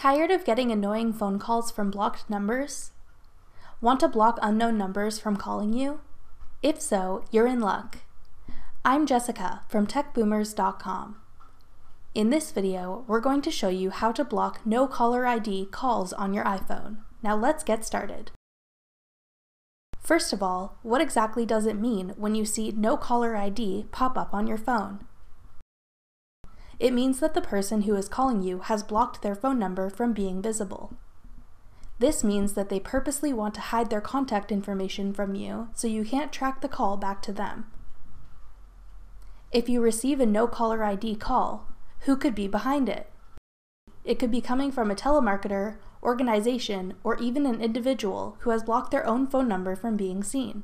Tired of getting annoying phone calls from blocked numbers? Want to block unknown numbers from calling you? If so, you're in luck. I'm Jessica from techboomers.com. In this video, we're going to show you how to block no caller ID calls on your iPhone. Now let's get started. First of all, what exactly does it mean when you see no caller ID pop up on your phone? It means that the person who is calling you has blocked their phone number from being visible. This means that they purposely want to hide their contact information from you so you can't track the call back to them. If you receive a no caller ID call, who could be behind it? It could be coming from a telemarketer, organization, or even an individual who has blocked their own phone number from being seen.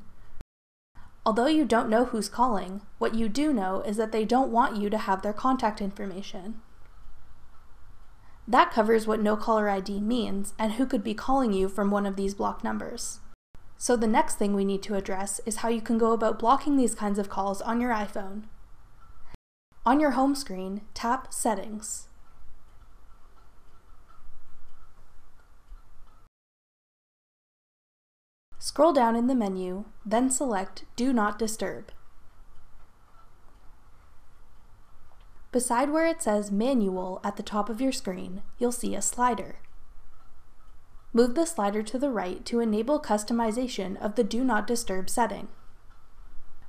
Although you don't know who's calling, what you do know is that they don't want you to have their contact information. That covers what no caller ID means and who could be calling you from one of these blocked numbers. So the next thing we need to address is how you can go about blocking these kinds of calls on your iPhone. On your home screen, tap Settings. Scroll down in the menu, then select Do Not Disturb. Beside where it says Manual at the top of your screen, you'll see a slider. Move the slider to the right to enable customization of the Do Not Disturb setting.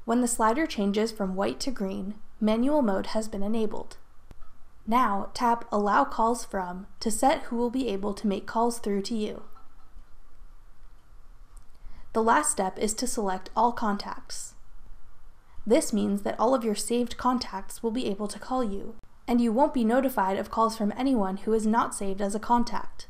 When the slider changes from white to green, manual mode has been enabled. Now tap Allow Calls From to set who will be able to make calls through to you. The last step is to select All Contacts. This means that all of your saved contacts will be able to call you, and you won't be notified of calls from anyone who is not saved as a contact.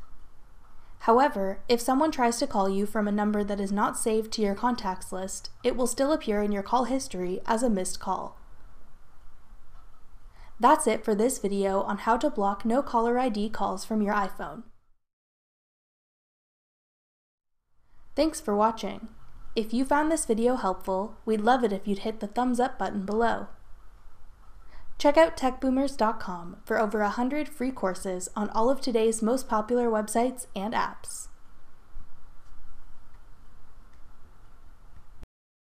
However, if someone tries to call you from a number that is not saved to your contacts list, it will still appear in your call history as a missed call. That's it for this video on how to block no caller ID calls from your iPhone. Thanks for watching. If you found this video helpful, we'd love it if you'd hit the thumbs up button below. Check out techboomers.com for over 100 free courses on all of today's most popular websites and apps.